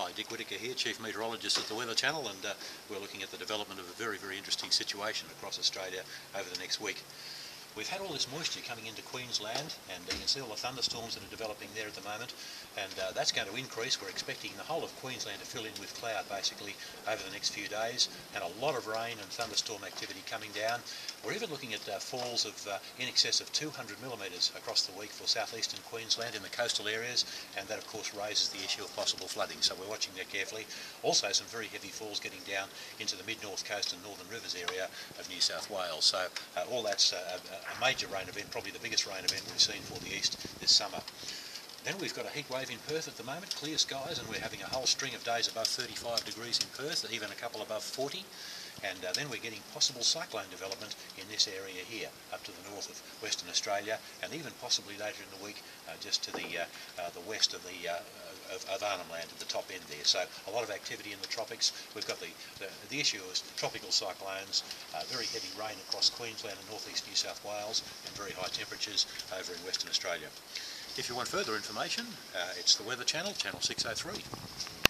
Hi, Dick Whitaker here, Chief Meteorologist at the Weather Channel, and uh, we're looking at the development of a very, very interesting situation across Australia over the next week. We've had all this moisture coming into Queensland and you can see all the thunderstorms that are developing there at the moment and uh, that's going to increase. We're expecting the whole of Queensland to fill in with cloud basically over the next few days and a lot of rain and thunderstorm activity coming down. We're even looking at uh, falls of uh, in excess of 200 millimetres across the week for southeastern Queensland in the coastal areas and that of course raises the issue of possible flooding so we're watching that carefully. Also some very heavy falls getting down into the mid-north coast and northern rivers area of New South Wales so uh, all that's uh, a major rain event, probably the biggest rain event we've seen for the east this summer. Then we've got a heat wave in Perth at the moment, clear skies, and we're having a whole string of days above 35 degrees in Perth, even a couple above 40. And uh, then we're getting possible cyclone development in this area here, up to the north of Western Australia, and even possibly later in the week, uh, just to the uh, uh the west of the uh, of, of Arnhem Land at the top end there. So a lot of activity in the tropics. We've got the the, the issue is tropical cyclones, uh, very heavy rain across Queensland and northeast New South Wales, and very high temperatures over in Western Australia. If you want further information, uh, it's the Weather Channel, channel 603.